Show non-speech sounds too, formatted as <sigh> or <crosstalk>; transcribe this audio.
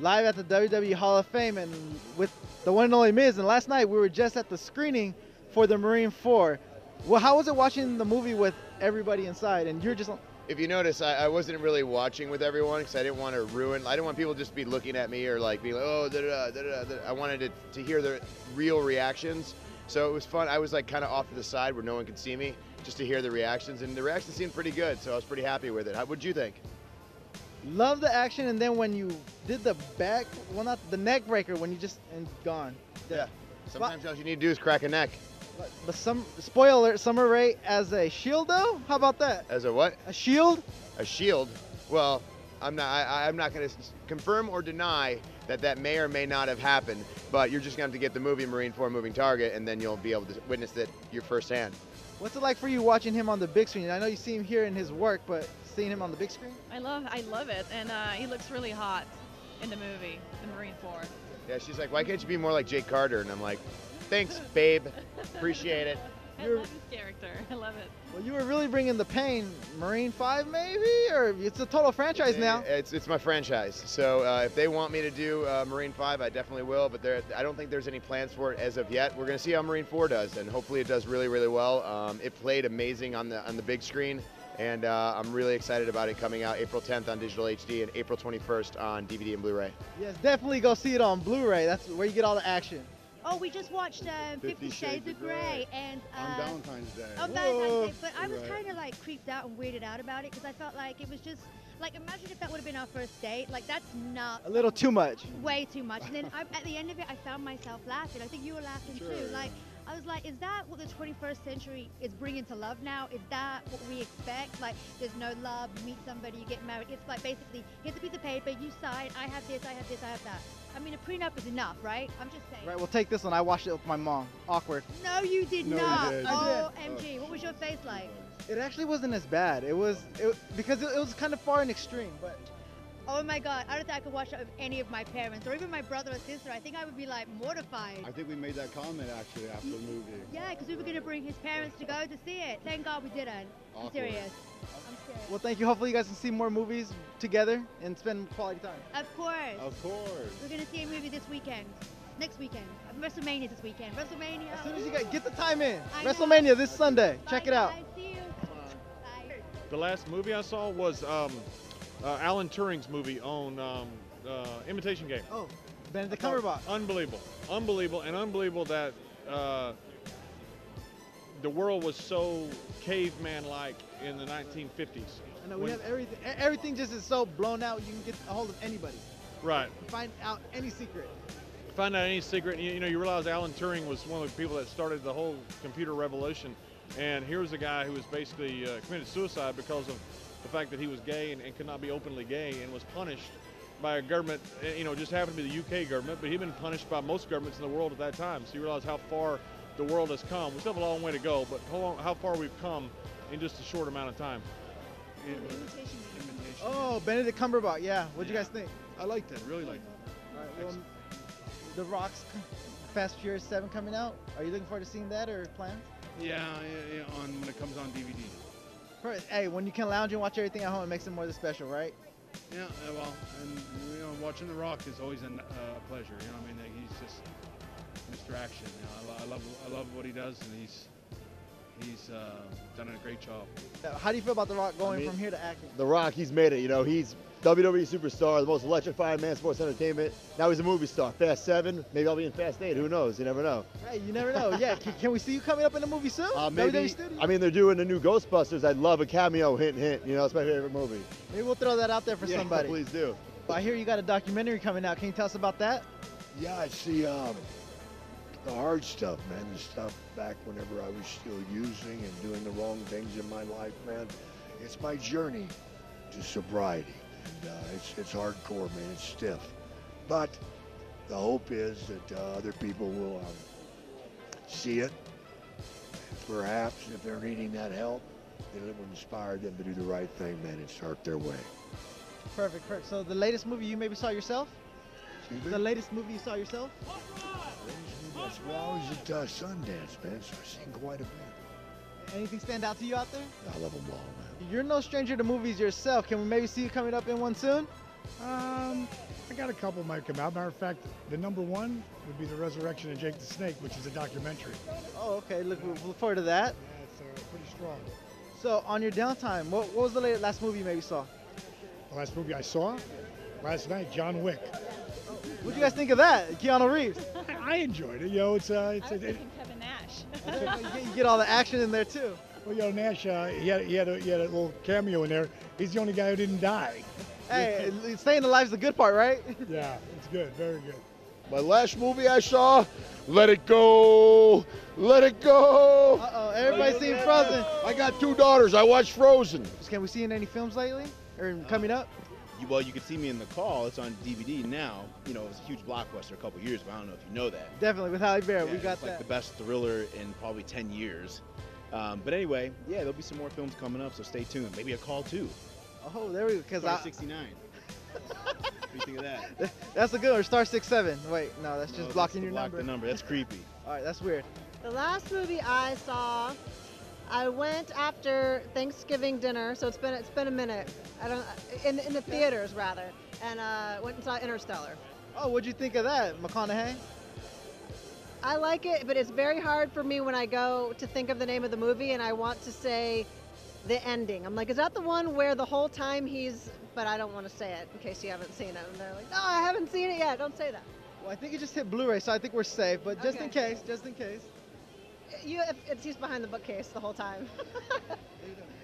live at the WWE Hall of Fame and with the one and only Miz. And last night we were just at the screening for the Marine 4. Well, how was it watching the movie with everybody inside? And you're just If you notice, I, I wasn't really watching with everyone because I didn't want to ruin. I didn't want people just to be looking at me or like be like, oh, da da da da. I wanted to, to hear the real reactions. So it was fun. I was like kind of off to the side where no one could see me, just to hear the reactions, and the reactions seemed pretty good. So I was pretty happy with it. How, what'd you think? Love the action. And then when you did the back, well, not the neck breaker, when you just and gone. Yeah. Sometimes all you need to do is crack a neck. But, but some spoiler Summer Rae as a shield though. How about that? As a what? A shield? A shield? Well, I'm not. I, I'm not going to confirm or deny that that may or may not have happened. But you're just going to have to get the movie Marine 4 Moving Target, and then you'll be able to witness it your firsthand. What's it like for you watching him on the big screen? I know you see him here in his work, but seeing him on the big screen? I love I love it, and uh, he looks really hot in the movie, the Marine Four. Yeah, she's like, why can't you be more like Jake Carter? And I'm like, thanks, babe. Appreciate it. <laughs> I You're- love his character. <laughs> I love it. Well, you were really bringing the pain. Marine 5 maybe? Or it's a total franchise now. It's it's my franchise. So uh, if they want me to do uh, Marine 5, I definitely will. But there, I don't think there's any plans for it as of yet. We're gonna see how Marine 4 does, and hopefully it does really, really well. Um, it played amazing on the on the big screen, and uh, I'm really excited about it coming out April 10th on digital HD and April 21st on DVD and Blu-ray. Yes, definitely go see it on Blu-ray. That's where you get all the action. Oh, we just watched um, Fifty, Shades, of Grey, and uh, on Valentine's Day. on. Valentine's Day. But I was Right. kind of like creeped out and weirded out about it because I felt like it was just like imagine if that would have been our first date. Like that's not A little too much. way too much. And then I, at the end of it, I found myself laughing. I think you were laughing Sure, too. yeah. Like I was like, is that what the 21st century is bringing to love now? Is that what we expect? Like there's no love. You meet somebody, you get married. It's like basically here's a piece of paper. You sign. I have this. I have this. I have that. I mean, a prenup is enough, right? I'm just saying. Right, well, take this one. I watched it with my mom. Awkward. No, you did No, you not. did. I OMG, what was your face like? It actually wasn't as bad. It was it, because it, it was kind of far and extreme, but Oh my god, I don't think I could watch that with any of my parents or even my brother or sister. I think I would be like mortified. I think we made that comment actually after the movie. Yeah, because we were gonna bring his parents to go to see it. Thank God we didn't. I'm serious. I'm serious. well, thank you. Hopefully, you guys can see more movies together and spend quality time. Of course. Of course. We're gonna see a movie this weekend. Next weekend. WrestleMania this weekend. WrestleMania. As soon as you get get the time in, I know. WrestleMania this Sunday. Bye, Check it out. guys. See you. Bye. The last movie I saw was um, uh, Alan Turing's movie on um, uh, Imitation Game. Oh, Benedict Cumberbatch. Unbelievable, unbelievable, and unbelievable that uh, the world was so caveman-like in the 1950s. I know we When- have everything. Everything just is so blown out. You can get a hold of anybody. Right. Find out any secret. Find out any secret. You, you know, you realize Alan Turing was one of the people that started the whole computer revolution. And here's a guy who was basically uh, committed suicide because of the fact that he was gay and, and could not be openly gay and was punished by a government, uh, you know, just happened to be the UK government, but he'd been punished by most governments in the world at that time. So you realize how far the world has come. We still have a long way to go, but how, long, how far we've come in just a short amount of time. Oh, Benedict Cumberbatch. Yeah. What'd you guys think? I liked it, really liked it. All right. Well, The Rock's Fast Furious 7 coming out. Are you looking forward to seeing that or plans? Yeah, yeah, yeah, on when it comes on DVD. Hey, when you can lounge and watch everything at home, it makes it more the special, right? Yeah, uh, well, and you know, watching The Rock is always an- uh, a pleasure. You know, I mean, he's just Mr. Action. You know, I, I love, I love what he does, and he's, he's uh, done a great job. Uh, How do you feel about The Rock going mean- from here to acting? The Rock, he's made it. You know, he's WWE superstar, the most electrifying man in sports entertainment. Now he's a movie star. Fast Seven, maybe I'll be in Fast Eight. Who knows? You never know. Hey, you never know. Yeah, can, can we see you coming up in a movie soon? Uh, maybe. Studios? I mean, they're doing the new Ghostbusters. I'd love a cameo. Hint, hint. You know, it's my favorite movie. Maybe we'll throw that out there for Yeah, somebody. Please do. I hear you got a documentary coming out. Can you tell us about that? Yeah, I see um, the hard stuff, man. The stuff back whenever I was still using and doing the wrong things in my life, man. It's my journey to sobriety. And, uh, it's, it's hardcore, man. It's stiff. But the hope is that uh, other people will um, see it. Perhaps if they're needing that help, it will inspire them to do the right thing, man, and start their way. Perfect, perfect. So the latest movie you maybe saw yourself? Excuse me? The latest movie you saw yourself? That's I was at uh, Sundance, man, so I've seen quite a bit. Anything stand out to you out there? I love them all, man. You're no stranger to movies yourself. Can we maybe see you coming up in one soon? Um, I got a couple might come out. Matter of fact, the number one would be the Resurrection of Jake the Snake, which is a documentary. Oh, okay. Look, look forward to that. Yeah, it's uh, pretty strong. So, on your downtime, what, what was the last movie you maybe saw? The last movie I saw last night, John Wick. What do you guys think of that? Keanu Reeves. I, <laughs> I enjoyed it. You know, it's uh, it's I was it, it, Kevin Nash. <laughs> you, get, you get all the action in there too. well, you know, Nash. Uh, he had he had a, he had a little cameo in there. He's the only guy who didn't die. Hey, staying alive's the good part, right? <laughs> Yeah, it's good, very good. My last movie I saw, Let It Go, Let It Go. Uh oh, everybody's seen Frozen. I got two daughters. I watched Frozen. Can we see in any films lately or coming up? You, well, you can see me in the call. It's on DVD now. You know, it was a huge blockbuster a couple years, but I don't know if you know that. Definitely with Halle Berry, we Yeah, got it's like the best thriller in probably 10 years. Um, but anyway, yeah, there'll be some more films coming up, so stay tuned. Maybe a call too. oh, there we go. Because Star I 69. <laughs> what do you think of that? that's a good one. Star six seven. Wait, no, that's No, just that's blocking to your block number. the number. That's creepy. <laughs> All right, that's weird. The last movie I saw, I went after Thanksgiving dinner, so it's been it's been a minute. I don't in in the theaters rather, and uh, went and saw Interstellar. Oh, what'd you think of that, McConaughey? I like it, but it's very hard for me when I go to think of the name of the movie and I want to say the ending. I'm like, is that the one where the whole time he's? But I don't want to say it in case you haven't seen it. And they're like, no, I haven't seen it yet. Don't say that. Well, I think it just hit Blu-ray, so I think we're safe. But just in case, just in case. You, it's he's behind the bookcase the whole time. <laughs>